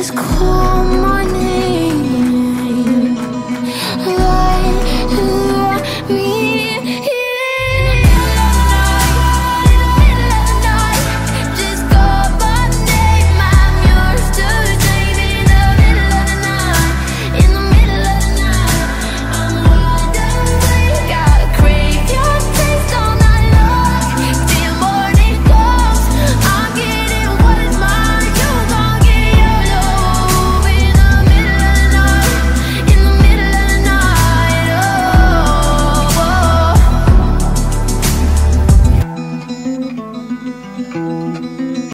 this cold morning.